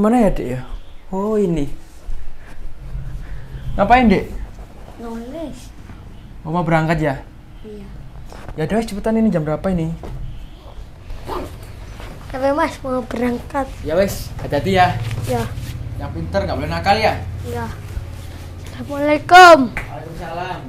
Mana ya, Dek ya? Oh, ini. Ngapain, Dek? Nulis. Oh, mau berangkat ya? Iya. Ya udah, cepetan ini jam berapa ini? Tapi mas mau berangkat. Ya wes, hati-hati ya. Ya. Yang pinter nggak boleh nakal ya. Ya. Assalamualaikum. Waalaikumsalam.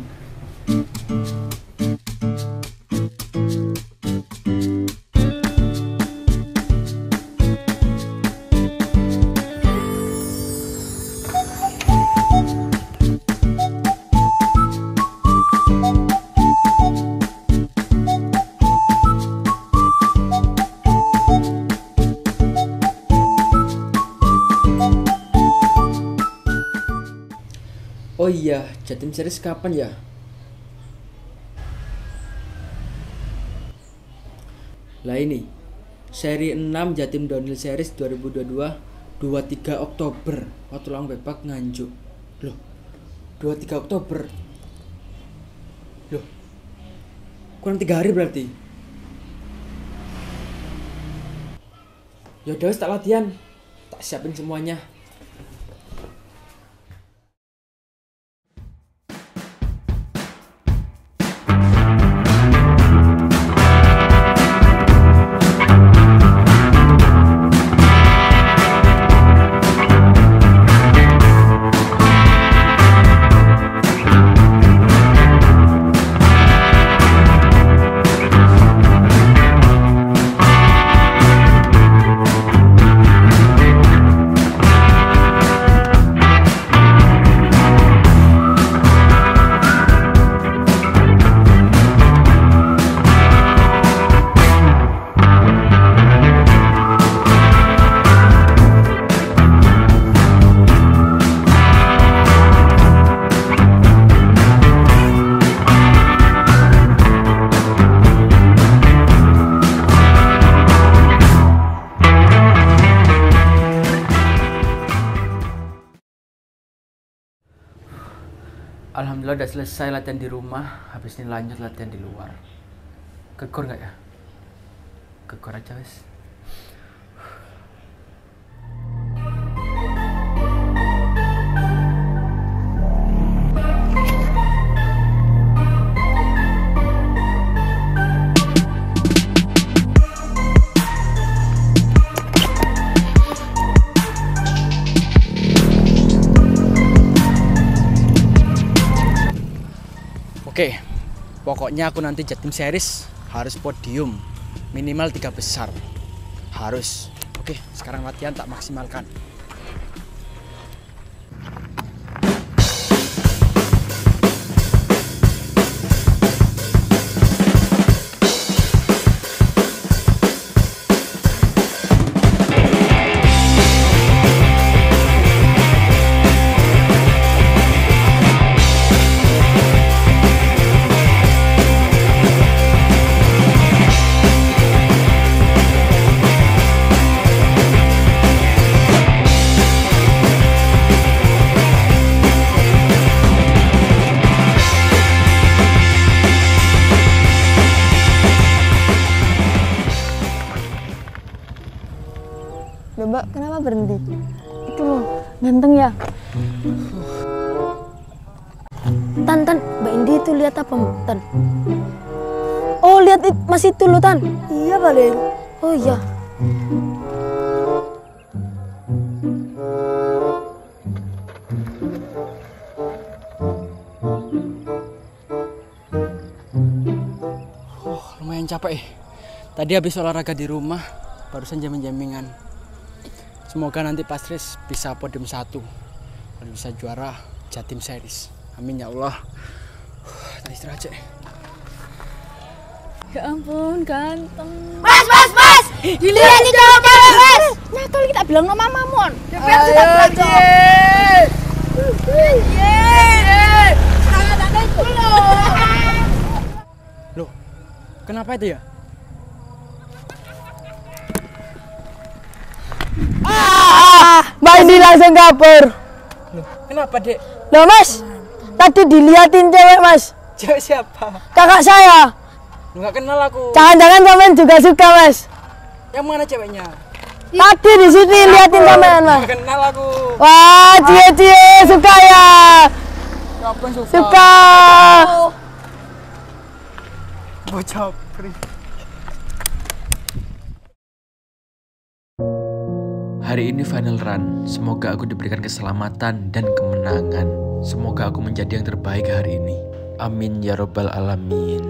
Iya, Jatim series kapan ya? Lah ini, seri 6 Jatim Downhill Series 2022 23 Oktober waktu lang bebak nganjuk. Loh, 23 Oktober. Loh, kurang tiga hari berarti. Ya udah wes, tak latihan, tak siapin semuanya. Alhamdulillah udah selesai latihan di rumah, habis ini lanjut latihan di luar. Kegor nggak ya? Kegor aja wes. Oke, pokoknya aku nanti Jatim Series harus podium minimal tiga besar harus. Oke, sekarang latihan tak maksimalkan. Mbak, kenapa berhenti? Itu loh, ganteng ya. Tan, Tan, Mbak Indi itu lihat apa, Tan? Oh, lihat masih itu loh, Tan. Iya, paling. Oh, iya. Oh, lumayan capek. eh. Tadi habis olahraga di rumah, barusan jamin-jamingan. Semoga nanti pas race bisa podium satu. Dan bisa juara Jatim Series. Amin ya Allah. Huh, Tadi istirahat aja. eh. Ya ampun, ganteng. Mas, mas, mas! Dilihat di cewek-cewek, mas! Nah, kalau kita bilang nama mamon. Yeay! Sangat ada itu loh. Loh, kenapa itu ya? Mbak Indi langsung kabur. Loh, kenapa dek? Loh, Mas. Tadi diliatin cewek, Mas. Cewek siapa? Kakak saya. Lu nggak kenal aku. Jangan-jangan sampean juga suka, Mas. Yang mana ceweknya? Tadi di sini liatin sampean mas. Kenal aku. Wah, cie cie suka ya. Siapa yang suka? Suka. Bocah pri. Hari ini final run. Semoga aku diberikan keselamatan dan kemenangan. Semoga aku menjadi yang terbaik hari ini. Amin ya robbal alamin.